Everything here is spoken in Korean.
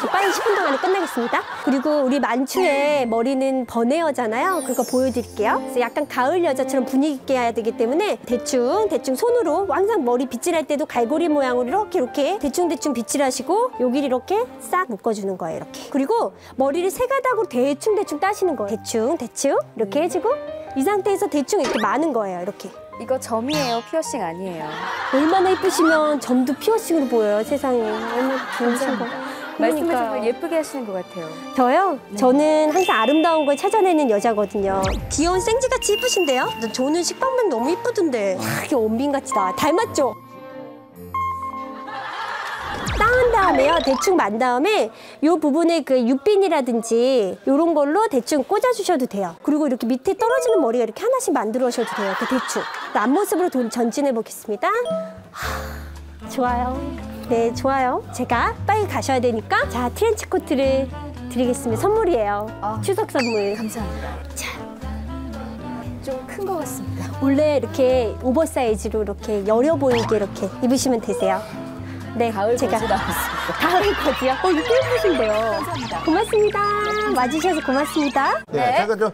저 빨리 10분 동안에 끝내겠습니다. 그리고 우리 만추의 머리는 번헤어잖아요. 그거 보여드릴게요. 그래서 약간 가을 여자처럼 분위기 있게 해야 되기 때문에 대충 대충 손으로 항상 머리 빗질할 때도 갈고리 모양으로 이렇게 이렇게 대충 대충 빗질하시고 여기를 이렇게 싹 묶어주는 거예요. 이렇게. 그리고 머리를 세 가닥으로 대충 대충 따시는 거예요. 대충 대충 이렇게 해주고 이 상태에서 대충 이렇게 마는 거예요. 이렇게. 이거 점이에요, 피어싱 아니에요. 얼마나 예쁘시면 점도 피어싱으로 보여요. 세상에. 얼마나 좋으신 거. 말씀을. 정말 예쁘게 하시는 것 같아요. 저요? 저는 항상 아름다운 걸 찾아내는 여자거든요. 귀여운 생쥐같이 이쁘신데요? 저는 식빵만 너무 이쁘던데. 아, 이게 원빈같이 나 닮았죠? 다음에요. 대충 만 다음에 이 부분에 그 육빈이라든지 이런 걸로 대충 꽂아주셔도 돼요. 그리고 이렇게 밑에 떨어지는 머리가 이렇게 하나씩 만들어 주셔도 돼요. 이렇게 대충. 앞모습으로 돈- 전진해 보겠습니다. 하, 좋아요. 네, 좋아요. 제가 빨리 가셔야 되니까 자 트렌치 코트를 드리겠습니다. 선물이에요. 아. 추석 선물. 감사합니다. 자, 좀 큰 것 같습니다. 원래 이렇게 오버사이즈로 이렇게 여려 보이게 이렇게 입으시면 되세요. 네, 가을 제가 거지. 가을 거지요. 어, 이거 예쁘신데요. 감사합니다. 고맙습니다. 와주셔서 고맙습니다. 네, 네. 좀